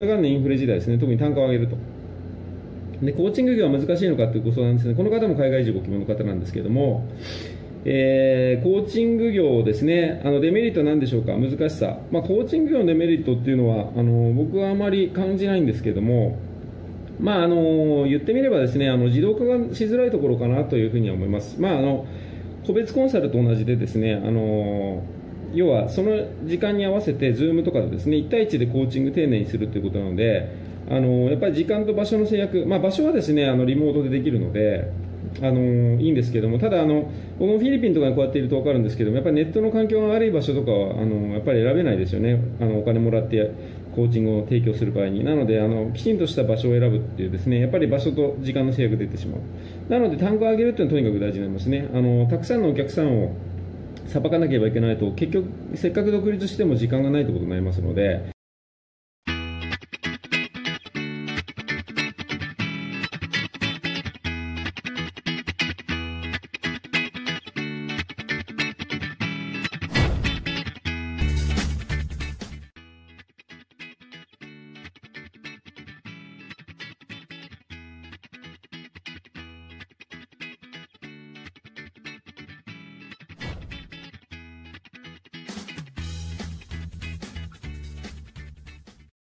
元年インフレ時代ですね、特に単価を上げると。で、コーチング業は難しいのかというご相談ですね、この方も海外事ご希望の方なんですけれども、えー、コーチング業ですね、あのデメリットは何でしょうか、難しさ、まあ、コーチング業のデメリットっていうのは、あの僕はあまり感じないんですけども、まあ、あの言ってみればですねあの自動化がしづらいところかなというふうには思います。まあ、あの個別コンサルと同じでですねあの要はその時間に合わせて Zoom とかでですね1対1でコーチング丁寧にするということなのであのやっぱり時間と場所の制約、まあ、場所はですねあのリモートでできるのであのいいんですけどもただあの僕もフィリピンとかにこうやっていると分かるんですけどもやっぱりネットの環境が悪い場所とかはあのやっぱり選べないですよね。あのお金もらってコーチングを提供する場合に。なのであのきちんとした場所を選ぶっていうですねやっぱり場所と時間の制約が出てしまう。なので単価を上げるっていうのはとにかく大事になりますね。あのたくさんのお客さんを裁かなければいけないと結局せっかく独立しても時間がないということになりますので。